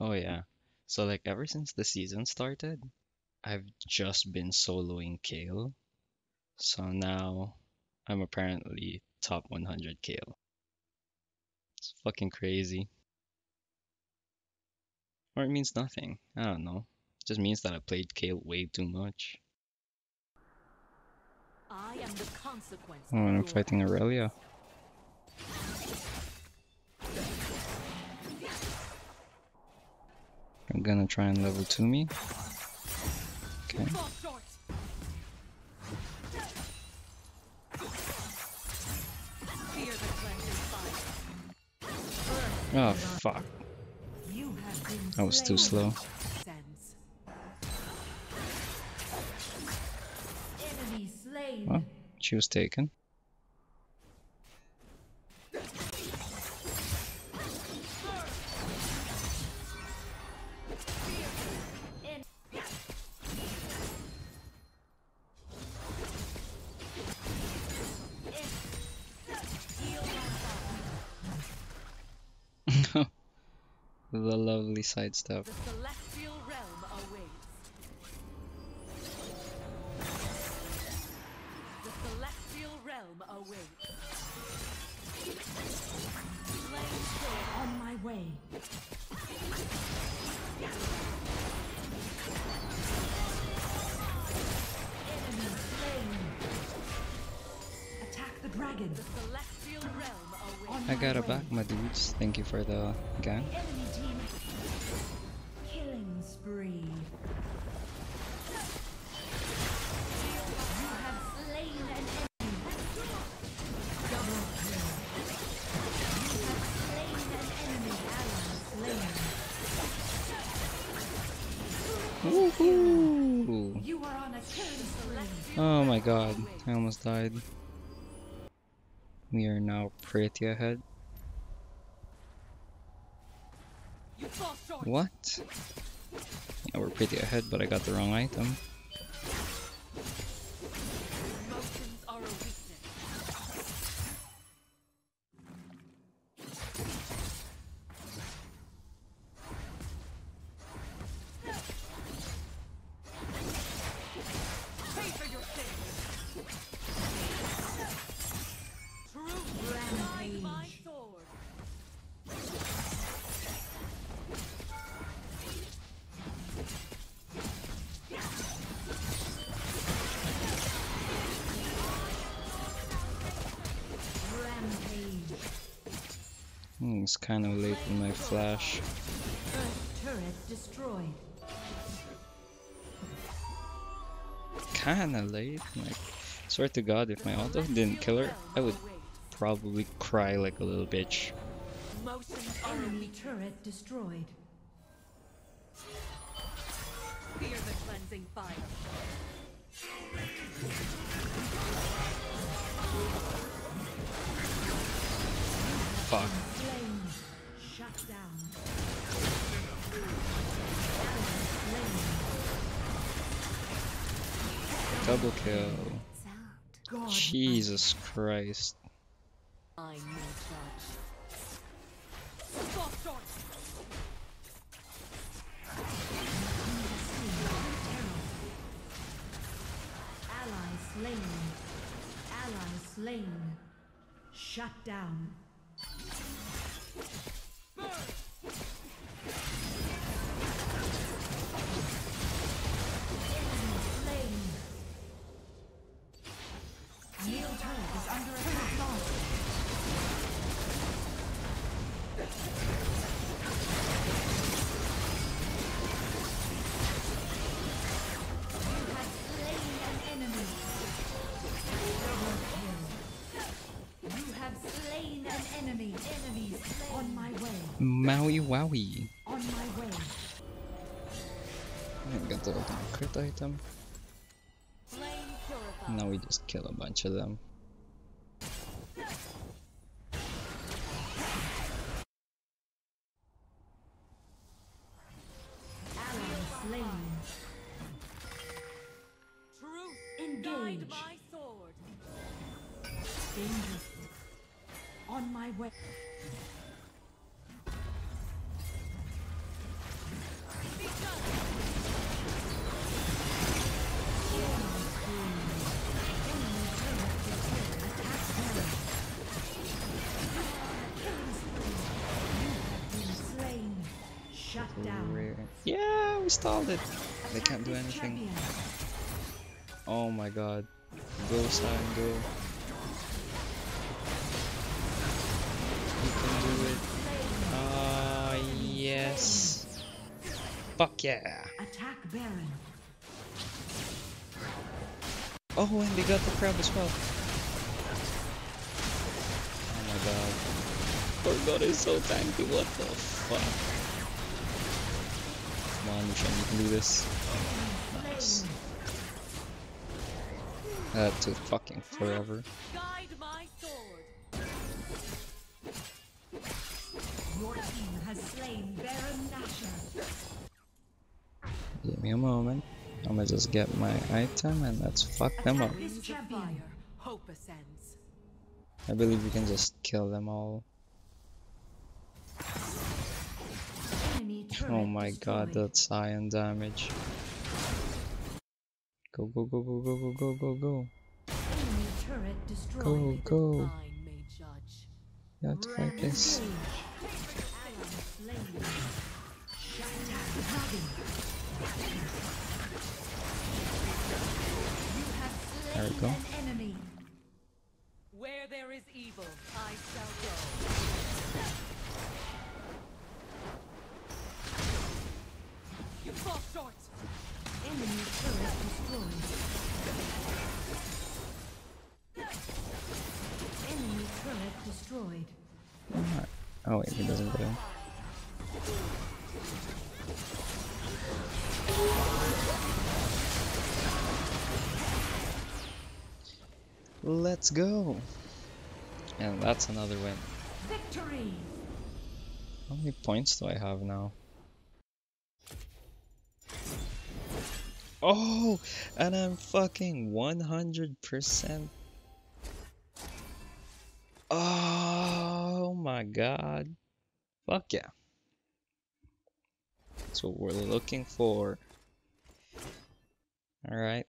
Oh yeah. So like ever since the season started, I've just been soloing Kayle. So now I'm apparently top 100 Kayle. It's fucking crazy. Or it means nothing. I don't know. It just means that I played Kayle way too much. I am the consequence. Oh, and I'm fighting Aurelia. I'm gonna try and level 2 me. Okay. Oh fuck. I was too slow. Well, she was taken. Realm awaits. Flame sword. On my way. Enemy slain. Attack the dragon. The celestial realm awaits. On I got it way. back, my dudes. Thank you for the gang. Enemy team. Killing spree. You have slain an enemy. Double kill. You have slain an enemy. Ally slain. Woohoo! You are on a killing spree. Oh my god, I almost died. We are now pretty ahead. What? Yeah, we're pretty ahead, but I got the wrong item. Pay for your sins. It's kind of late in my flash. Kinda late. Like, swear to god, if my auto didn't kill her, I would probably cry like a little bitch. Turret destroyed. Fear the cleansing fire. Double kill. Jesus Christ. Ally slain. Ally slain. Shut down. Maui wowie. On my way. I got the ultimate crit item. Now we just kill a bunch of them. Ally slain. Truth Engage. my sword. Danger. On my way. Shut down. Yeah, we stalled it. They can't do anything. Oh my god. Go, Sion, go. You can do it. Ah, yes. Fuck yeah. Attack Baron. Oh, and they got the crab as well. Oh my god. Oh god, it's so tanky. What the fuck? Come on, Lucian, you can do this. Nice. That took fucking forever. Guide my sword. Your team has slain Baron Nashor. Give me a moment. I'm gonna just get my item and let's fuck them up. This Wings of champion. fire. Hope ascends. I believe we can just kill them all. Enemy turret Oh my god, that Sion damage. Go, go, go, go, go, go, go, go, go. Enemy turret destroyed. Go, go. You have to fight this. Rampage. Ally slain. Shut down. Dragon. You have There we go. Where there is evil, I shall go. Alright. Oh wait, he doesn't go. Let's go! And that's another win. Victory! How many points do I have now? Oh! And I'm fucking 100%. Oh my god. Fuck yeah. That's what we're looking for. Alright.